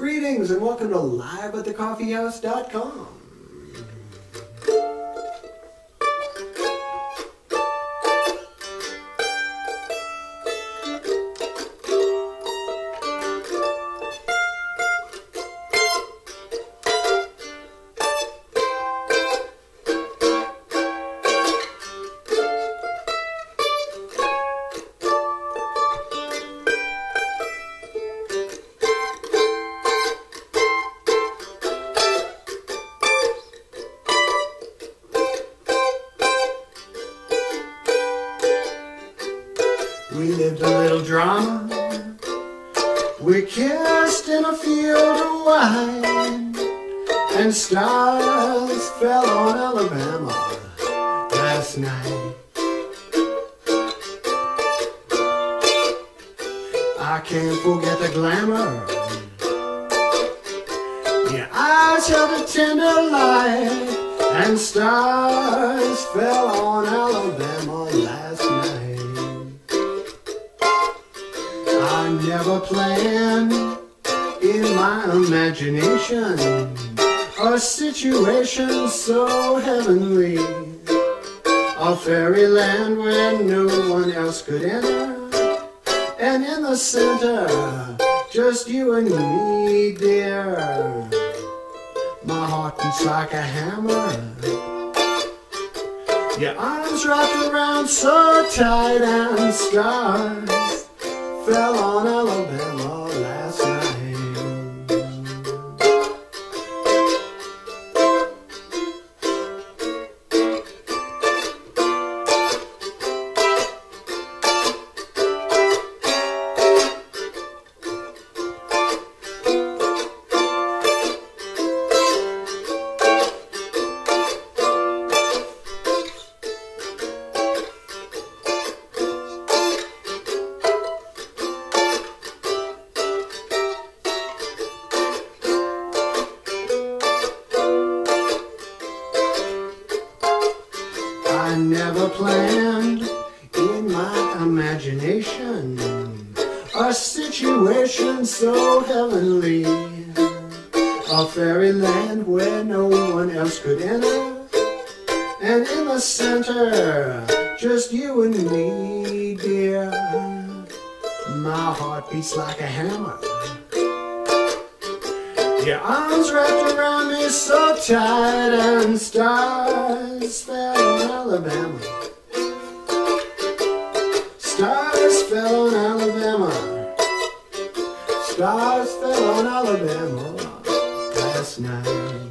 Greetings and welcome to Live We lived a little drama. We kissed in a field of wine, and stars fell on Alabama last night. I can't forget the glamour. Your eyes held a tender light, and stars fell on Alabama I never planned in my imagination a situation so heavenly, a fairyland where no one else could enter, and in the center, just you and me, dear. My heart beats like a hammer. Your arms wrapped around so tight and stars fell on Alabama never planned in my imagination a situation so heavenly, a fairyland where no one else could enter, and in the center, just you and me, dear. My heart beats like a hammer. Your arms wrapped around me so tight and stars fell on Alabama. Stars fell on Alabama. Stars fell on Alabama last night.